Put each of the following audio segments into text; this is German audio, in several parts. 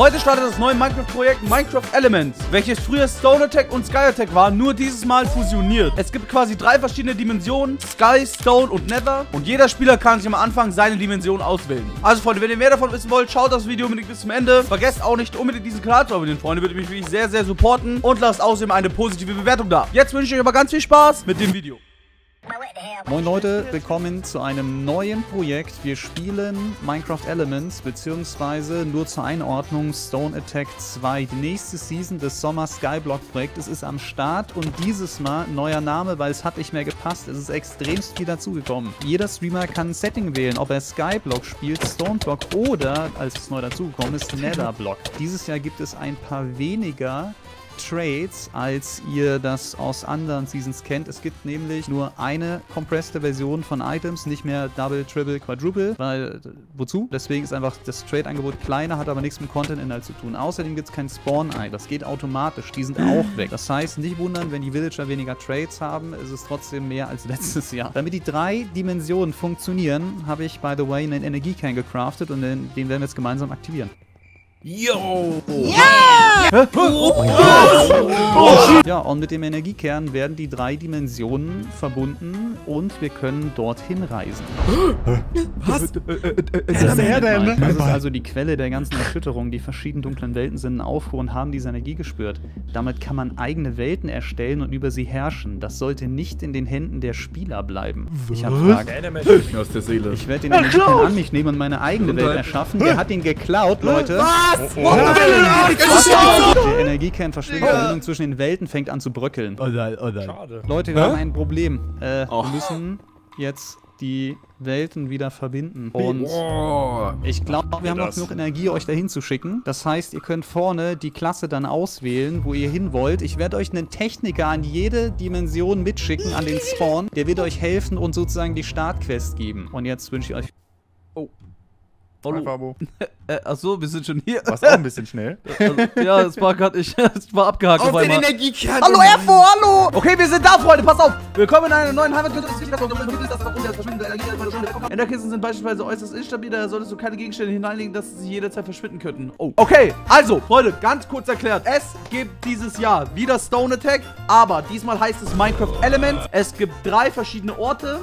Heute startet das neue Minecraft-Projekt Minecraft Elements, welches früher Stone Attack und Sky Attack war, nur dieses Mal fusioniert. Es gibt quasi drei verschiedene Dimensionen, Sky, Stone und Nether. Und jeder Spieler kann sich am Anfang seine Dimension auswählen. Also Freunde, wenn ihr mehr davon wissen wollt, schaut das Video unbedingt bis zum Ende. Vergesst auch nicht unbedingt diesen Kanal zu abonnieren, Freunde, würde mich wirklich sehr, sehr supporten. Und lasst außerdem eine positive Bewertung da. Jetzt wünsche ich euch aber ganz viel Spaß mit dem Video. Moin Leute, willkommen zu einem neuen Projekt. Wir spielen Minecraft Elements, beziehungsweise nur zur Einordnung Stone Attack 2. Die nächste Season des Sommer Skyblock Projektes ist am Start und dieses Mal neuer Name, weil es hat nicht mehr gepasst. Es ist extremst viel dazugekommen. Jeder Streamer kann ein Setting wählen, ob er Skyblock spielt, Stoneblock oder, als es neu dazugekommen ist, Netherblock. Dieses Jahr gibt es ein paar weniger Trades, als ihr das aus anderen Seasons kennt. Es gibt nämlich nur eine compressed Version von Items, nicht mehr Double, Triple, Quadruple, weil wozu? Deswegen ist einfach das Trade-Angebot kleiner, hat aber nichts mit Content-Inhalt zu tun. Außerdem gibt es kein Spawn-Eye, das geht automatisch, die sind auch weg. Das heißt, nicht wundern, wenn die Villager weniger Trades haben, ist es trotzdem mehr als letztes Jahr. Damit die drei Dimensionen funktionieren, habe ich, by the way, einen Energiekern gecraftet und den, den werden wir jetzt gemeinsam aktivieren. Yo! Ja! Ja, und mit dem Energiekern werden die drei Dimensionen verbunden und wir können dorthin reisen. Was? Was ist denn? Das ist also die Quelle der ganzen Erschütterung. Die verschiedenen dunklen Welten sind in Aufruhr und haben diese Energie gespürt. Damit kann man eigene Welten erstellen und über sie herrschen. Das sollte nicht in den Händen der Spieler bleiben. Ich habe Fragen. Ich werde den Energiekern an mich nehmen und meine eigene Welt erschaffen. Der hat ihn geklaut, Leute. Was? Der Energiekern verschwindet. Die Verbindung zwischen den Welten fängt an zu bröckeln. Oh nein, oh nein. Schade. Leute, wir haben ein Problem. Äh, Wir müssen jetzt die Welten wieder verbinden. Und Oh. ich glaube, wir haben noch genug Energie, euch dahin zu schicken. Das heißt, ihr könnt vorne die Klasse dann auswählen, wo ihr hin wollt. Ich werde euch einen Techniker an jede Dimension mitschicken, an den Spawn. Der wird euch helfen und sozusagen die Startquest geben. Und jetzt wünsche ich euch Hallo. Fabo. Äh, achso, wir sind schon hier. Warst auch ein bisschen schnell. ja, es war gerade ich, es war abgehakt auf, Auf den. Energiekern. Hallo Erfo, hallo! Okay, wir sind da, Freunde, pass auf! Willkommen in einer neuen Heimat. Enderkisten sind beispielsweise äußerst instabil, daher solltest du keine Gegenstände hineinlegen, dass sie jederzeit verschwinden könnten. Oh. Okay, also, Freunde, ganz kurz erklärt. Es gibt dieses Jahr wieder Stone Attack, aber diesmal heißt es Minecraft Elements. Es gibt drei verschiedene Orte.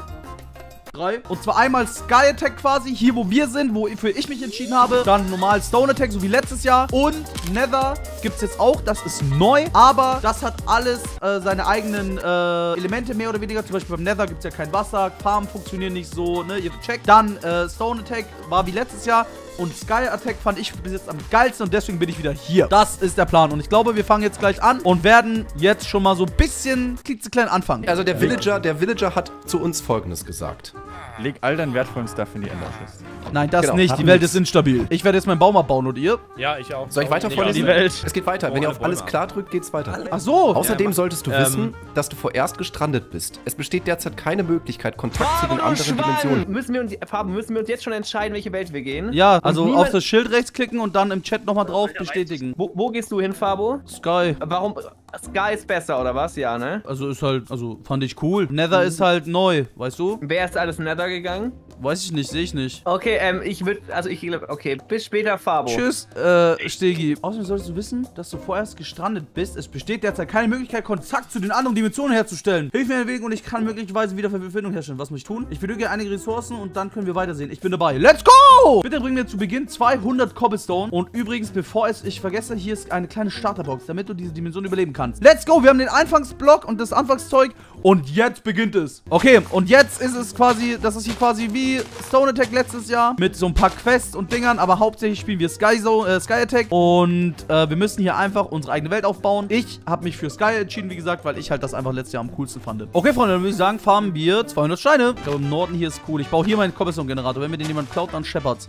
Drei. Und zwar einmal Sky Attack quasi, hier wo wir sind, wofür ich mich entschieden habe. Dann normal Stone Attack, so wie letztes Jahr. Und Nether gibt es jetzt auch, das ist neu. Aber das hat alles äh, seine eigenen äh, Elemente mehr oder weniger. Zum Beispiel beim Nether gibt es ja kein Wasser, Farmen funktionieren nicht so, ne, ihr checkt. Dann äh, Stone Attack war wie letztes Jahr. Und Sky Attack fand ich bis jetzt am geilsten und deswegen bin ich wieder hier. Das ist der Plan. Und ich glaube, wir fangen jetzt gleich an und werden jetzt schon mal so ein bisschen klitzeklein anfangen. Also der Villager, der Villager hat zu uns folgendes gesagt. Leg all deinen wertvollen Stuff in die Enderchest. Nein, das Genau, nicht. Die Welt wir's. ist instabil. Ich werde jetzt meinen Baum abbauen und ihr? Ja, ich auch. Soll ich weiter vorlesen? die Welt. Es geht weiter. Oh, Wenn ihr auf alles klar drückt, geht's weiter. Ach so. Außerdem solltest du Ähm, wissen, dass du vorerst gestrandet bist. Es besteht derzeit keine Möglichkeit, Kontakt zu den anderen Dimensionen. Müssen wir uns, Farben, müssen wir uns jetzt schon entscheiden, welche Welt wir gehen? Ja, also auf das Schild rechts klicken und dann im Chat nochmal drauf bestätigen. Wo, wo gehst du hin, Fabo? Sky. Warum? Sky ist besser, oder was? Ja, ne? Also ist halt, also fand ich cool. Nether ist halt neu, weißt du? Wer ist alles Nether gegangen? Weiß ich nicht, sehe ich nicht. Okay, ähm, ich würde, also ich glaube, okay, bis später, Fabo. Tschüss, äh, Stegi. Außerdem solltest du wissen, dass du vorerst gestrandet bist. Es besteht derzeit keine Möglichkeit, Kontakt zu den anderen Dimensionen herzustellen. Hilf mir in den Weg und ich kann möglicherweise wieder Verbindung herstellen. Was muss ich tun? Ich benötige einige Ressourcen und dann können wir weitersehen. Ich bin dabei. Let's go! Bitte bring mir zu Beginn 200 Cobblestone. Und übrigens, bevor es ich vergesse, hier ist eine kleine Starterbox, damit du diese Dimension überleben kannst. Let's go! Wir haben den Anfangsblock und das Anfangszeug. Und jetzt beginnt es. Okay, und jetzt ist es quasi, das ist hier quasi wie Stone Attack letztes Jahr. Mit so ein paar Quests und Dingern, aber hauptsächlich spielen wir Sky, Zone, äh, Sky Attack. Und äh, wir müssen hier einfach unsere eigene Welt aufbauen. Ich habe mich für Sky entschieden, wie gesagt, weil ich halt das einfach letztes Jahr am coolsten fand. Okay, Freunde, dann würde ich sagen, farmen wir 200 Steine. Ich glaube, im Norden hier ist cool. Ich baue hier meinen Cobblestone-Generator. Wenn mir den jemand klaut, dann scheppert's.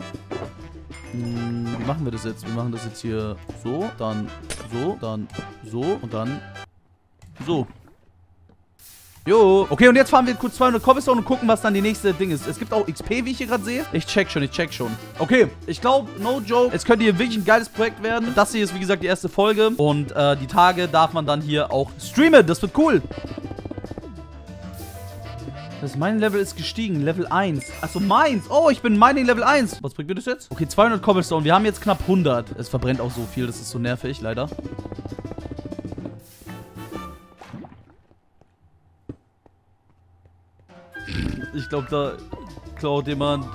Hm, wie machen wir das jetzt? Wir machen das jetzt hier so, dann so, dann so und dann so. Jo. Okay, und jetzt fahren wir kurz 200 Cobblestone und gucken, was dann die nächste Ding ist. Es gibt auch XP, wie ich hier gerade sehe. Ich check schon, ich check schon. Okay, ich glaube, no joke, es könnte hier wirklich ein geiles Projekt werden. Das hier ist, wie gesagt, die erste Folge. Und äh, die Tage darf man dann hier auch streamen. Das wird cool. Das mein Level ist gestiegen. Level 1. Achso, meins. Oh, ich bin Mining Level 1. Was bringt mir das jetzt? Okay, 200 Cobblestone. Wir haben jetzt knapp 100. Es verbrennt auch so viel. Das ist so nervig, leider. Ich glaube, da klaut jemand.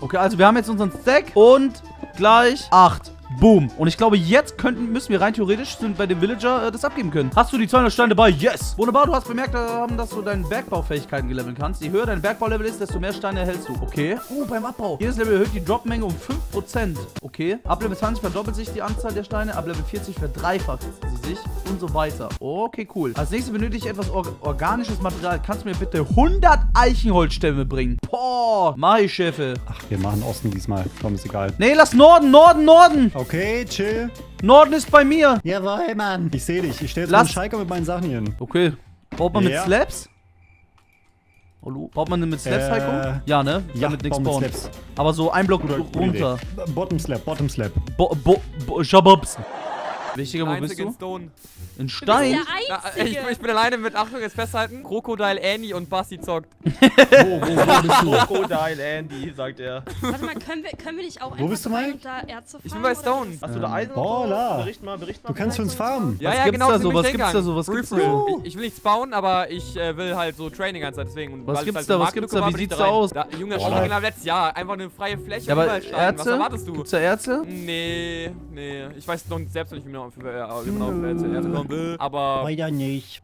Okay, also wir haben jetzt unseren Stack und gleich 8. Boom. Und ich glaube, jetzt könnten, müssen wir rein theoretisch bei dem Villager äh, das abgeben können. Hast du die 200 Steine dabei? Yes. Wunderbar, du hast bemerkt, äh, dass du deine Bergbaufähigkeiten geleveln kannst. Je höher dein Bergbaulevel ist, desto mehr Steine erhältst du. Okay. Oh, beim Abbau. Jedes Level erhöht die Dropmenge um 5%. Okay. Ab Level 20 verdoppelt sich die Anzahl der Steine. Ab Level 40 verdreifacht sie sich und so weiter. Okay, cool. Als nächstes benötige ich etwas or organisches Material. Kannst du mir bitte 100 Eichenholzstämme bringen? Boah. Mach ich, Chefe. Ach, wir machen Osten diesmal. Komm, ist egal. Nee, lass Norden, Norden, Norden. Okay, chill. Norden ist bei mir. Jawohl, Mann. Ich sehe dich. Ich stelle jetzt Lass- einen Schalker mit meinen Sachen hier hin. Okay. Baut man Ja. mit Slabs? Hallo? Baut man mit Slabs, Äh, Heiko? Ja, ne? Ja, Damit nichts bauen mit. Slaps. Aber so ein Block Gute runter. Idee. Bottom Slap, Bottom Slap. Bo, bo, bo, Shababs. Wichtiger, wo bist Einzig in du? Stone. In Du bist Stein? der Na, äh, ich, ich bin alleine mit, Achtung, jetzt festhalten. Crocodile Annie und Basti zockt. Wo, wo, wo bist du? Crocodile Andy, sagt er. Warte mal, können wir, können wir nicht auch Wo bist du, rein Mike? und da Erze Ich bin bei oder Stone. ist Hast du da Eisen? so? Bericht mal, bericht mal. Du kannst für uns farmen. Ja, Was ja, gibt's genau. da so? Was gibt's da so? Was gibt's da so? Ich, ich will nichts bauen, aber ich äh, will halt so Training ganze Zeit deswegen. Und Was weil es gibt's halt da? Was gibt's da? Wie sieht's da aus? Junge, schon genau letztes Jahr. Einfach eine freie Fläche. Ja, aber Stein. Was erwartest du? Gibt's da Erze? Nee, nee. Ich weiß noch selbst noch nicht, wie man auf äh, genau auf Erze Erze kommen will. Aber Weiter nicht.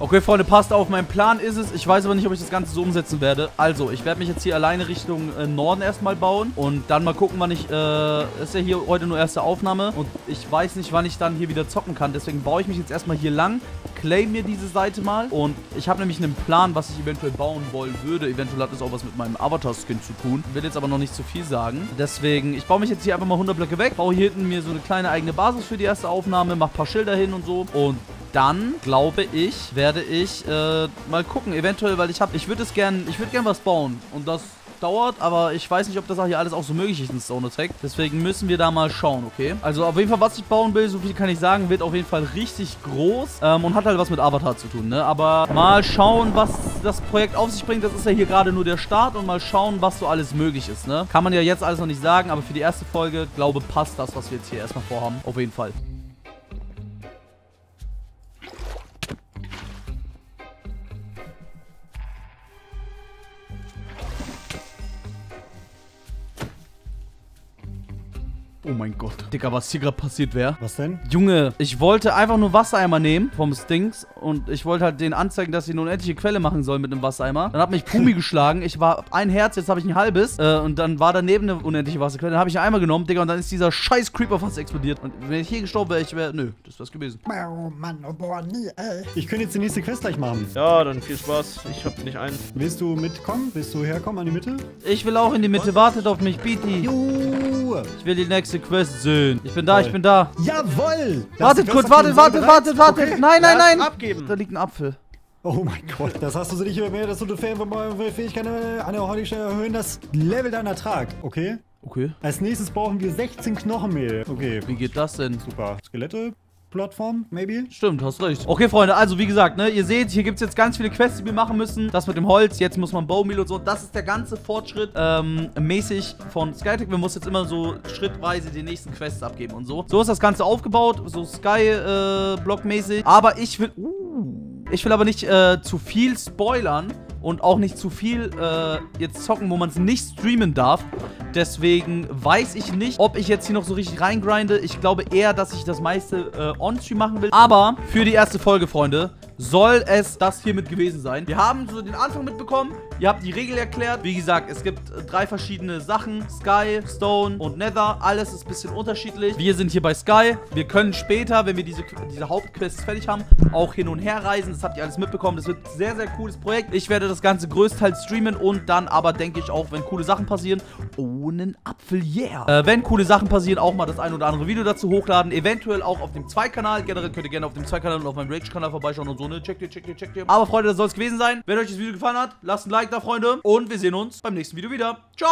Okay, Freunde, passt auf. Mein Plan ist es. Ich weiß aber nicht, ob ich das Ganze so umsetzen werde. Also, ich werde mich jetzt hier alleine Richtung äh, Norden erstmal bauen. Und dann mal gucken, wann ich. Äh, ist ja hier heute nur erste Aufnahme. Und ich weiß nicht, wann ich dann hier wieder zocken kann. Deswegen baue ich mich jetzt erstmal hier lang. Claim mir diese Seite mal. Und ich habe nämlich einen Plan, was ich eventuell bauen wollen würde. Eventuell hat das auch was mit meinem Avatar-Skin zu tun. Will jetzt aber noch nicht zu viel sagen. Deswegen, ich baue mich jetzt hier einfach mal 100 Blöcke weg. Baue hier hinten mir so eine kleine eigene Basis für die erste Aufnahme. Mach ein paar Schilder hin und so. Und dann glaube ich, werde ich äh, mal gucken, eventuell, weil ich habe, ich würde es gern, ich würde gern was bauen und das dauert, aber ich weiß nicht, ob das auch hier alles auch so möglich ist in Stone Attack. Deswegen müssen wir da mal schauen, okay? Also auf jeden Fall, was ich bauen will, so viel kann ich sagen, wird auf jeden Fall richtig groß ähm, und hat halt was mit Avatar zu tun, ne? Aber mal schauen, was das Projekt auf sich bringt. Das ist ja hier gerade nur der Start und mal schauen, was so alles möglich ist, ne? Kann man ja jetzt alles noch nicht sagen, aber für die erste Folge, glaube, passt das, was wir jetzt hier erstmal vorhaben. Auf jeden Fall. Oh mein Gott. Digga, was hier gerade passiert wäre. Was denn? Junge, ich wollte einfach nur Wassereimer nehmen vom Stings und ich wollte halt denen anzeigen, dass sie eine unendliche Quelle machen sollen mit einem Wassereimer. Dann hat mich Pumi geschlagen. Ich war ein Herz, jetzt habe ich ein halbes. Äh, und dann war daneben eine unendliche Wasserquelle. Dann habe ich einen Eimer genommen, Digga, und dann ist dieser scheiß Creeper fast explodiert. Und wenn ich hier gestorben wäre, ich wäre. Nö, das wär's gewesen. Oh Mann, oh boah, nie, ey. Ich könnte jetzt die nächste Quest gleich machen. Ja, dann viel Spaß. Ich hab nicht einen. Willst du mitkommen? Willst du herkommen an die Mitte? Ich will auch in die Mitte. Wartet auf mich, Beatty. Juhu! Ich will die nächste Quest sehen. Ich bin da, Toll. ich bin da. Jawoll! Wartet kurz, wartet, wartet, wartet, wartet. Okay. Nein, nein, nein. abgeben. Da liegt ein Apfel. Oh mein Gott, das hast du so nicht mehr, dass du die Fähigkeit eine heute erhöhen das Level deiner Ertrag. Okay. Okay. Als nächstes brauchen wir 16 Knochenmehl. Okay. Wie geht das denn? Super. Skelette, Plattform, maybe? Stimmt, hast recht. Okay, Freunde, also wie gesagt, ne, ihr seht, hier gibt es jetzt ganz viele Quests, die wir machen müssen. Das mit dem Holz, jetzt muss man Bowmeal und so. Das ist der ganze Fortschritt ähm, mäßig von Skytech. Wir müssen jetzt immer so schrittweise die nächsten Quests abgeben und so. So ist das Ganze aufgebaut, so Sky-Block-mäßig. aber ich will... Uh, ich will aber nicht äh, zu viel spoilern und auch nicht zu viel äh, jetzt zocken, wo man es nicht streamen darf. Deswegen weiß ich nicht, ob ich jetzt hier noch so richtig reingrinde. Ich glaube eher, dass ich das meiste äh, on-stream machen will. Aber für die erste Folge, Freunde, soll es das hiermit gewesen sein. Wir haben so den Anfang mitbekommen. Ihr habt die Regel erklärt. Wie gesagt, es gibt äh, drei verschiedene Sachen. Sky, Stone und Nether. Alles ist ein bisschen unterschiedlich. Wir sind hier bei Sky. Wir können später, wenn wir diese, diese Hauptquests fertig haben, auch hin und her reisen. Das habt ihr alles mitbekommen. Das wird ein sehr, sehr cooles Projekt. Ich werde das Ganze größtenteils streamen und dann aber, denke ich, auch, wenn coole Sachen passieren, ohne einen Apfel, yeah. Äh, wenn coole Sachen passieren, auch mal das ein oder andere Video dazu hochladen. Eventuell auch auf dem Zwei-Kanal. Generell könnt ihr gerne auf dem Zwei-Kanal und auf meinem Rage-Kanal vorbeischauen und so, ne? Checkt ihr, checkt ihr, checkt ihr. Aber, Freunde, das soll es gewesen sein. Wenn euch das Video gefallen hat, lasst ein Like da, Freunde. Und wir sehen uns beim nächsten Video wieder. Ciao!